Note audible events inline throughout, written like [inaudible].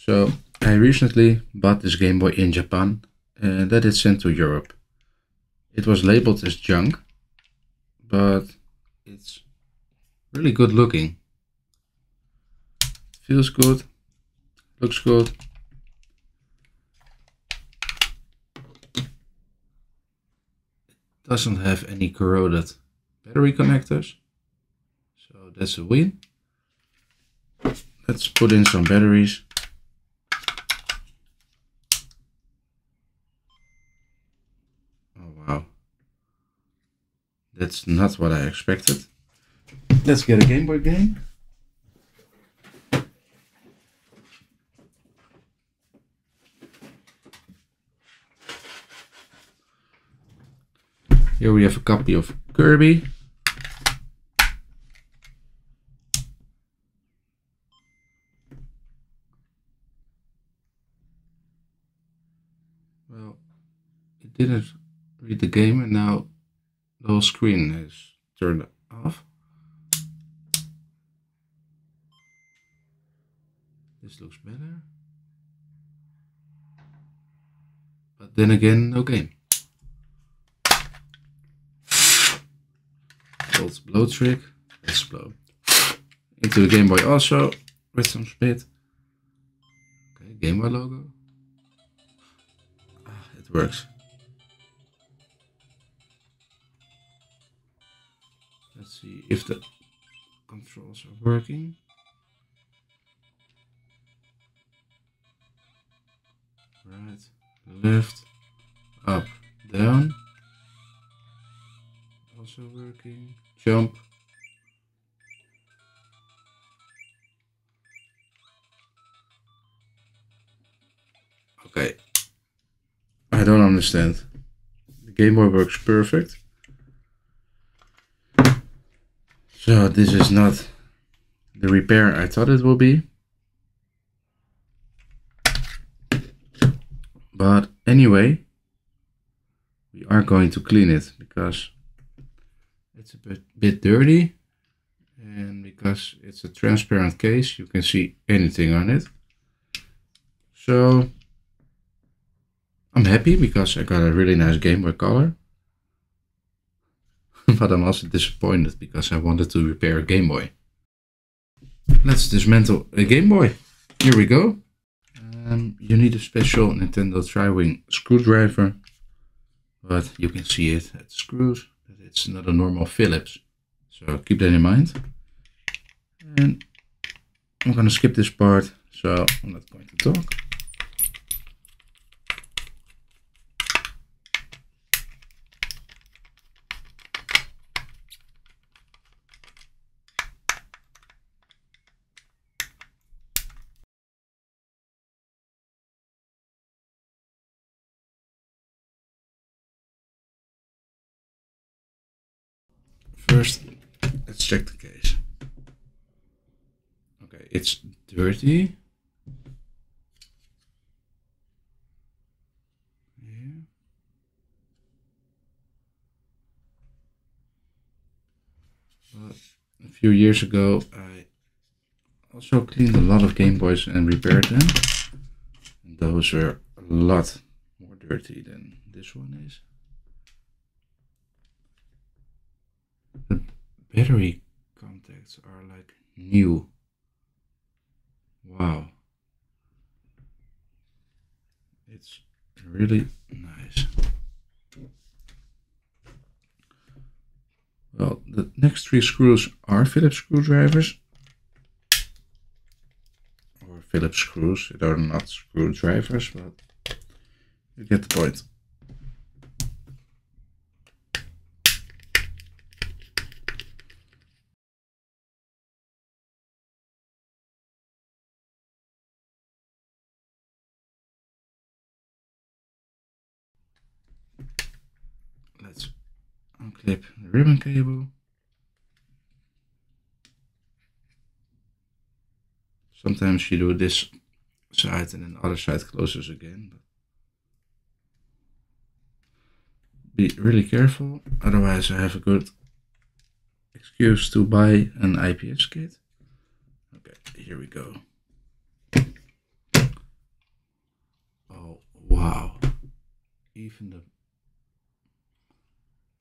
So I recently bought this Game Boy in Japan and that is sent to Europe. It was labeled as junk, but it's really good looking. Feels good, looks good. It doesn't have any corroded battery connectors. So that's a win. Let's put in some batteries. Oh wow. That's not what I expected. Let's get a Game Boy game. Here we have a copy of Kirby. Well, it didn't read the game and now the screen is turned off. This looks better. But then again, no game. Old blow trick. Let's blow. Into the Game Boy also with some spit. Okay, Game Boy logo. Ah, it works. Let's see if the controls are working. Right, left, up, down. Also working. Jump. Okay. I don't understand. The Game Boy works perfect. So this is not the repair I thought it would be. But anyway, we are going to clean it because it's a bit, bit dirty and because it's a transparent case you can see anything on it. So I'm happy because I got a really nice Game Boy Color. [laughs] but I'm also disappointed because I wanted to repair a Game Boy. Let's dismantle a Game Boy. Here we go. Um, you need a special Nintendo Tri-Wing screwdriver, but you can see it at screws. It's not a normal Phillips, so keep that in mind. And I'm gonna skip this part, so I'm not going to talk. First, let's check the case. Okay, it's dirty. A few years ago, I also cleaned a lot of Game Boys and repaired them. And those were a lot more dirty than this one is. The battery contacts are like new. Wow. It's really nice. Well, the next three screws are Phillips screwdrivers. Or Phillips screws. They are not screwdrivers, but you get the point. unclip the ribbon cable. Sometimes you do this side and then the other side closes again. be really careful, otherwise I have a good excuse to buy an IPS kit. Okay, here we go. Oh, wow. Even the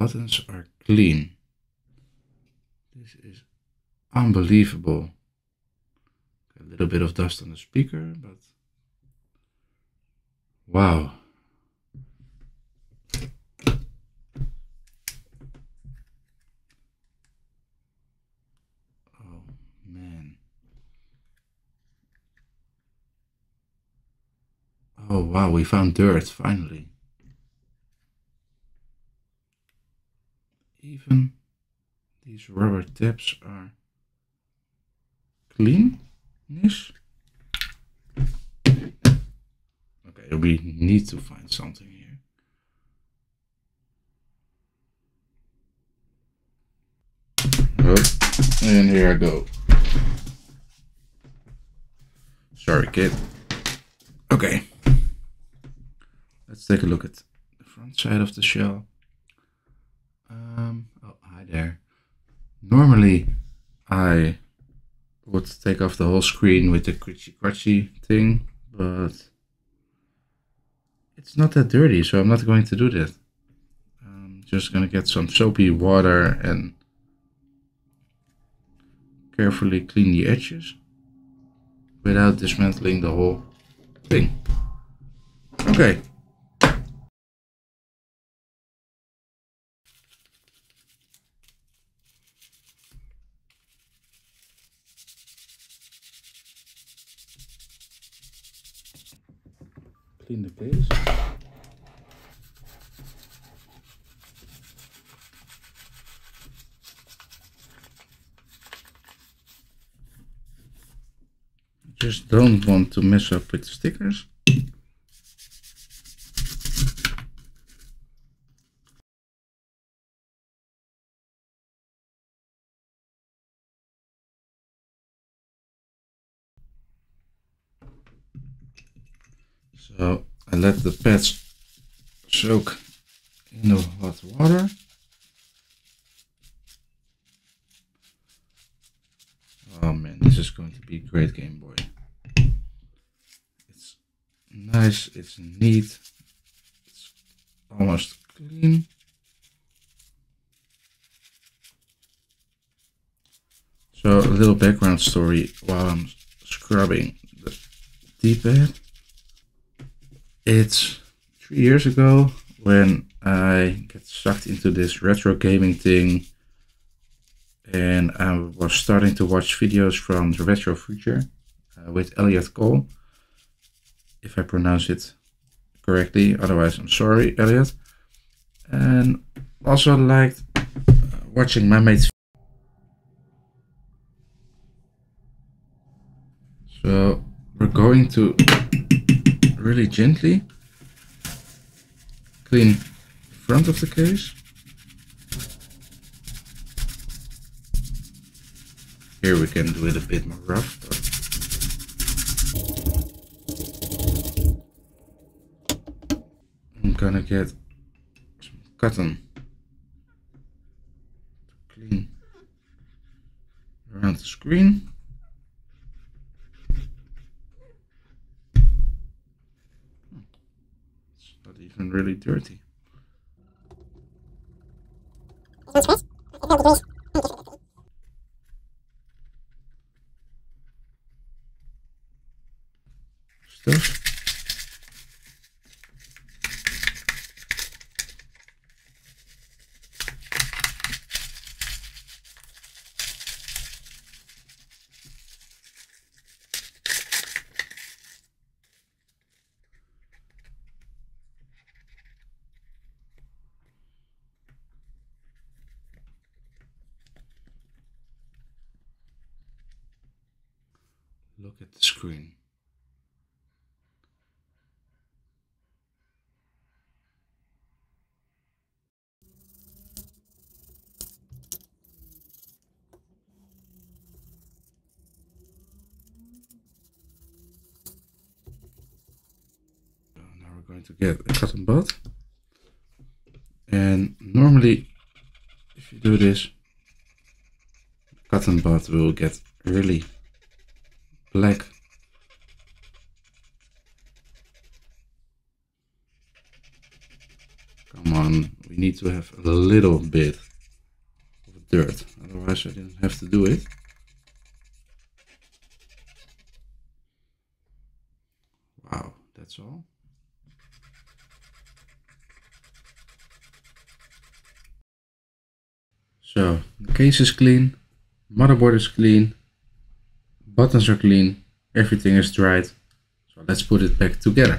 buttons are clean. This is unbelievable. A little bit of dust on the speaker, but wow. Oh man. Oh wow, we found dirt finally. Even these rubber tips are clean-ish. Okay, we need to find something here. And here I go. Sorry, kid. Okay. Let's take a look at the front side of the shell. There. Normally, I would take off the whole screen with the critchy cratchy thing, but it's not that dirty, so I'm not going to do that. I'm just going to get some soapy water and carefully clean the edges without dismantling the whole thing. Okay. Clean the case. Just don't want to mess up with stickers. So I let the pads soak in the hot water. Oh man, this is going to be a great Game Boy. It's nice, it's neat, it's almost clean. So a little background story while I'm scrubbing the D-pad. It's three years ago when I get sucked into this retro gaming thing and I was starting to watch videos from the Retro Future uh, with Elliot Coll, if I pronounce it correctly. Otherwise, I'm sorry, Elliot. And also liked uh, watching my mates. So we're going to really gently clean front of the case. Here we can do it a bit more rough. I'm gonna get some cotton to clean around the screen. Really dirty. Look at the screen. So now we're going to get a cotton bud. And normally, if you do this, cotton bud will get really black. on we need to have a little bit of dirt. Otherwise I didn't have to do it. Wow, that's all. So, the case is clean, motherboard is clean, buttons are clean, everything is dried. So let's put it back together.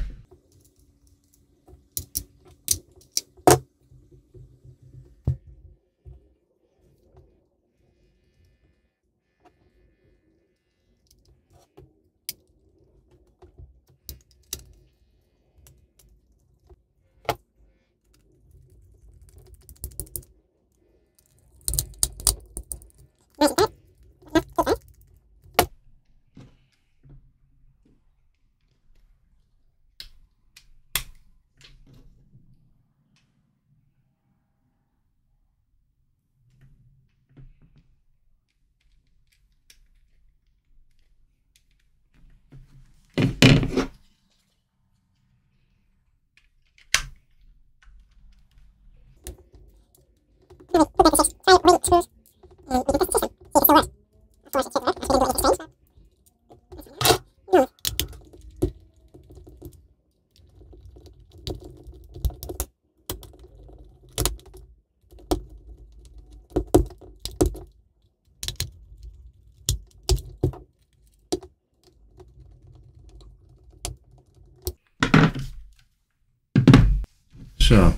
So,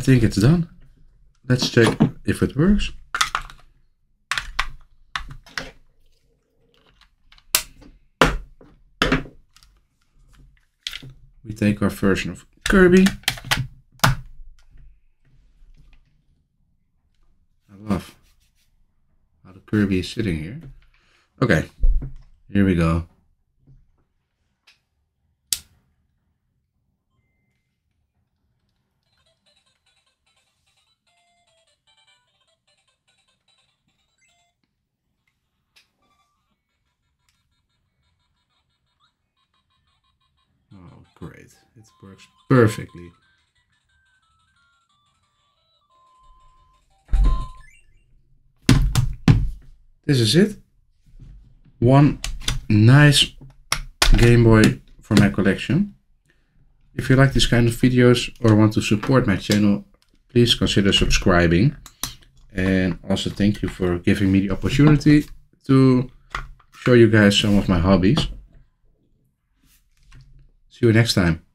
think it's done. Let's check if it works. We take our version of Kirby. I love how the Kirby is sitting here. Okay, here we go. Great. It works perfectly. This is it. One nice Game Boy for my collection. If you like this kind of videos or want to support my channel, please consider subscribing. And also thank you for giving me the opportunity to show you guys some of my hobbies. See you next time.